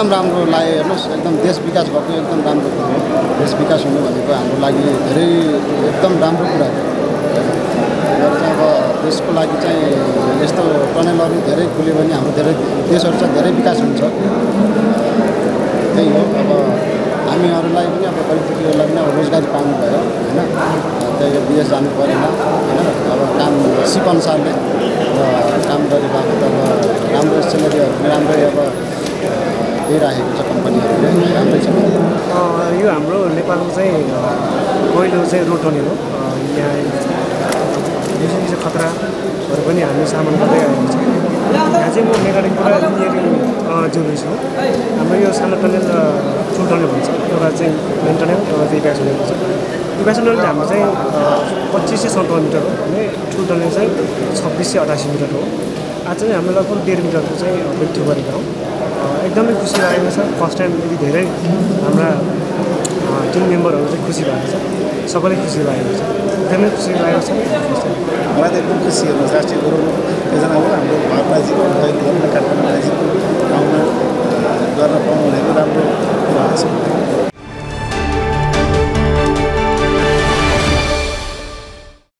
एकदम राम्रो लाग्यो हेर्नुहोस् एकदम देश विकास भएको एकदम राम्रो कुरो हो देश विकास हुनु भनेको हाम्रो लागि धेरै एकदम राम्रो कुरा हो। चाहिँ अब देशको लागि चाहिँ यस्तो टनेलहरू धेरै खुल्यो भने हाम्रो धेरै देशहरू चाहिँ धेरै विकास हुन्छ। त्यही हो अब हामीहरूलाई पनि अब गरिब दुःखीहरूलाई पनि अब रोजगारी पाउनु भयो होइन? त्यही विदेश जानु परेन होइन? अब काम सिप अनुसारले र काम गरिरहेको त अब राम्रो सेलेरीहरू राम्रै अब दिइराखेको छ कम्पनीहरूले। राम्रै छ। यो हाम्रो नेपालको चाहिँ पहिलो चाहिँ रोड टनेल हो यहाँ जुन चाहिँ खतराहरू पनि हामी सामना गर्दै आएको छ। यहाँ चाहिँ म मेकानिकबाट इन्जिनियरिङ छु हाम्रो यो सानो टनेल र ठुलो टनेल भन्छ। एउटा चाहिँ मेन टनेल एउटा चाहिँ इभ्यास टनेल भन्छ। इभ्यास टनेल चाहिँ हाम्रो चाहिँ पच्चिस सय सन्ताउन्न मिटर हो। भने ठुलो टनेल चाहिँ छब्बिस सय अठासी मिटर हो। आज चाहिँ हाम्रो लगभग डेढ मिटरको चाहिँ थ्रु गरेका हौँ। एकदमै खुसी लागेको छ। फर्स्ट टाइम यति धेरै हाम्रा टिम मेम्बरहरू चाहिँ खुसी भएको छ। सबैलाई खुसी लागेको छ। एकदमै खुसी लागेको छ। मलाई त एकदम खुसी हेर्नुहोस् राष्ट्रिय गौरव योजना हो हाम्रो घरमा काठमाडौँ आउन गर्न पाउनु